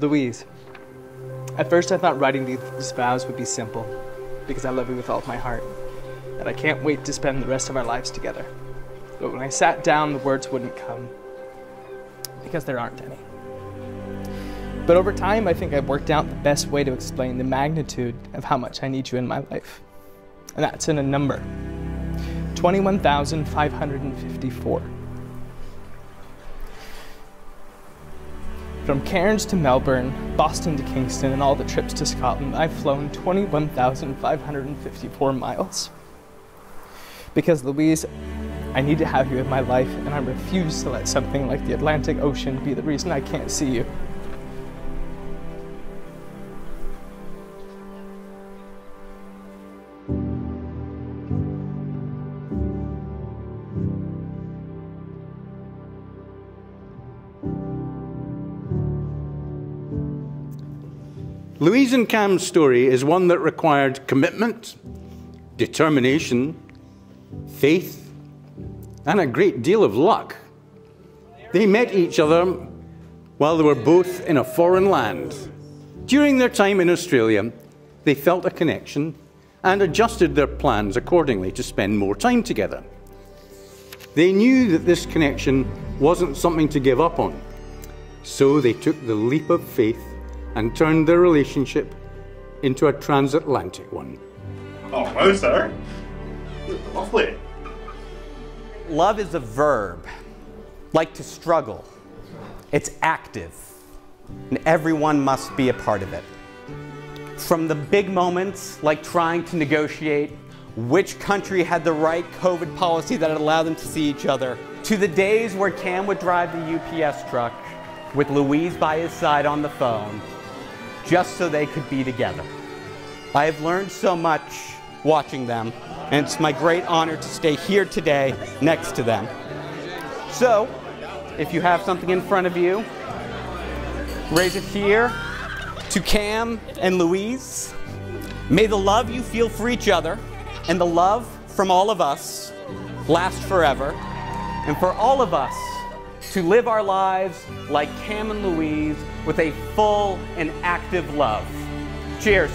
Louise. At first, I thought writing these vows would be simple, because I love you with all of my heart, and I can't wait to spend the rest of our lives together. But when I sat down, the words wouldn't come, because there aren't any. But over time, I think I've worked out the best way to explain the magnitude of how much I need you in my life. And that's in a number 21,554. From Cairns to Melbourne, Boston to Kingston, and all the trips to Scotland, I've flown 21,554 miles. Because, Louise, I need to have you in my life, and I refuse to let something like the Atlantic Ocean be the reason I can't see you. Louise and Cam's story is one that required commitment, determination, faith, and a great deal of luck. They met each other while they were both in a foreign land. During their time in Australia, they felt a connection and adjusted their plans accordingly to spend more time together. They knew that this connection wasn't something to give up on, so they took the leap of faith and turned their relationship into a transatlantic one. Oh, hello, sir. Lovely. Love is a verb, like to struggle. It's active, and everyone must be a part of it. From the big moments, like trying to negotiate which country had the right COVID policy that allowed them to see each other, to the days where Cam would drive the UPS truck with Louise by his side on the phone, just so they could be together. I have learned so much watching them, and it's my great honor to stay here today next to them. So, if you have something in front of you, raise it here to Cam and Louise. May the love you feel for each other and the love from all of us last forever, and for all of us to live our lives like Cam and Louise with a full and active love. Cheers.